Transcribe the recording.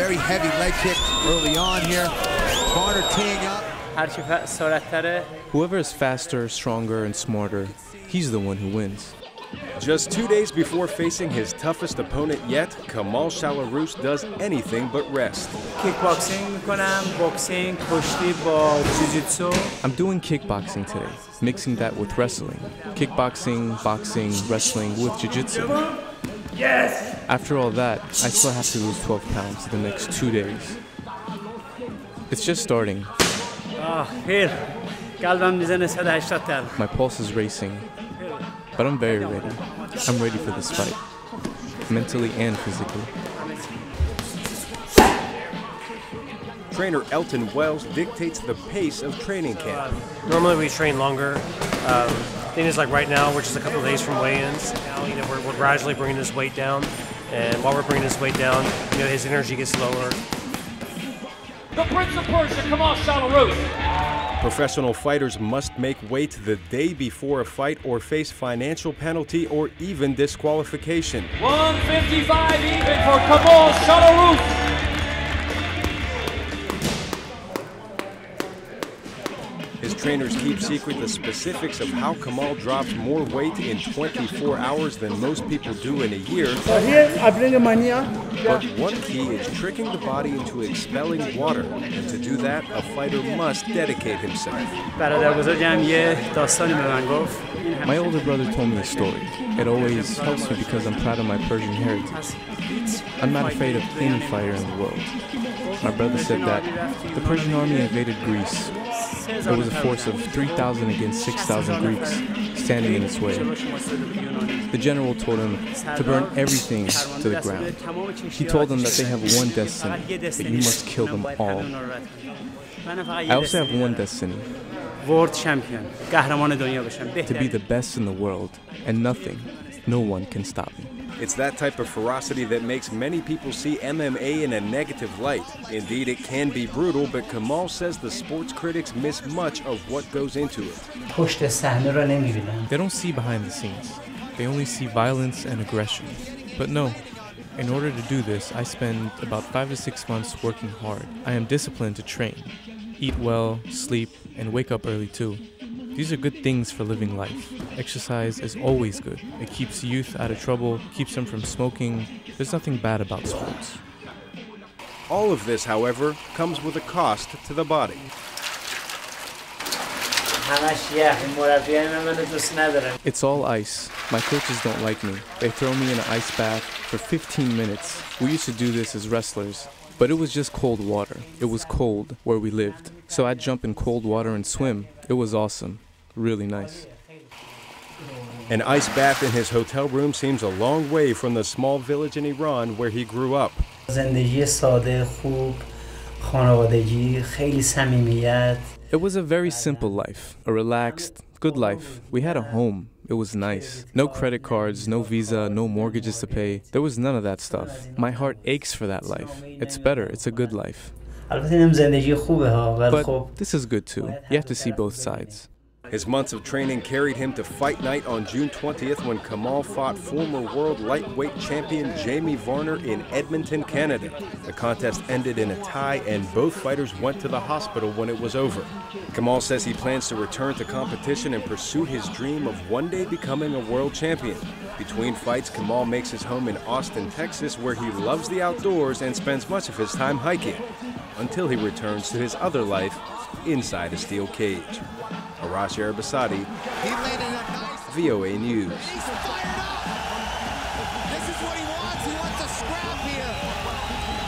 very heavy leg kick early on here. Varner teeing up. Whoever is faster, stronger, and smarter, he's the one who wins. Just two days before facing his toughest opponent yet, Kamal Shalorus does anything but rest. I'm doing kickboxing today, mixing that with wrestling. Kickboxing, boxing, wrestling with jiu-jitsu. Yes! After all that, I still have to lose 12 pounds in the next two days. It's just starting. My pulse is racing, but I'm very ready. I'm ready for this fight, mentally and physically. Trainer Elton Wells dictates the pace of training camp. Normally we train longer. Um, thing is, like right now, we're just a couple of days from weigh-ins. Now, you know, we're, we're gradually bringing his weight down, and while we're bringing his weight down, you know, his energy gets lower. The Prince of Persia, Kamal Shalorus. Professional fighters must make weight the day before a fight or face financial penalty or even disqualification. 155 even for Kamal Shalorus. Trainers keep secret the specifics of how Kamal drops more weight in 24 hours than most people do in a year. So here I bring a mania. But one key is tricking the body into expelling water, and to do that, a fighter must dedicate himself. My older brother told me a story. It always helps me because I'm proud of my Persian heritage. I'm not afraid of any fighter in the world. My brother said that the Persian army invaded Greece. It was a force of 3,000 against 6,000 Greeks standing in its way. The general told him to burn everything to the ground. He told them that they have one destiny, that you must kill them all. I also have one destiny. To be the best in the world, and nothing, no one can stop me. It's that type of ferocity that makes many people see MMA in a negative light. Indeed, it can be brutal, but Kamal says the sports critics miss much of what goes into it. They don't see behind the scenes. They only see violence and aggression. But no, in order to do this, I spend about five to six months working hard. I am disciplined to train, eat well, sleep, and wake up early too. These are good things for living life. Exercise is always good. It keeps youth out of trouble, keeps them from smoking. There's nothing bad about sports. All of this, however, comes with a cost to the body. It's all ice. My coaches don't like me. They throw me in an ice bath for 15 minutes. We used to do this as wrestlers, but it was just cold water. It was cold where we lived. So I'd jump in cold water and swim. It was awesome really nice. An ice bath in his hotel room seems a long way from the small village in Iran where he grew up. It was a very simple life, a relaxed, good life. We had a home. It was nice. No credit cards, no visa, no mortgages to pay. There was none of that stuff. My heart aches for that life. It's better. It's a good life. But this is good too. You have to see both sides. His months of training carried him to fight night on June 20th when Kamal fought former world lightweight champion Jamie Varner in Edmonton, Canada. The contest ended in a tie and both fighters went to the hospital when it was over. Kamal says he plans to return to competition and pursue his dream of one day becoming a world champion. Between fights, Kamal makes his home in Austin, Texas, where he loves the outdoors and spends much of his time hiking until he returns to his other life inside a steel cage. Arash Arabasadi, He landed a nice VOA News. He's fired up. This is what he wants. He wants a scrap here.